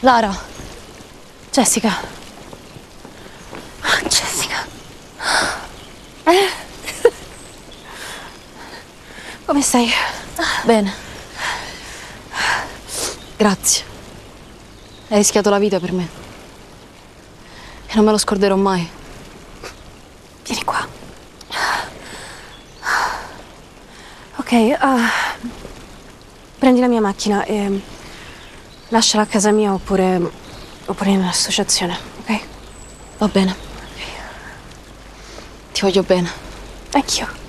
Lara. Jessica. Jessica. Come stai? Bene. Grazie. Hai rischiato la vita per me. E non me lo scorderò mai. Vieni qua. Ok, ah, prendi la mia macchina e lasciala a casa mia oppure, oppure in un'associazione, ok? Va bene. Ti voglio bene. Anch'io.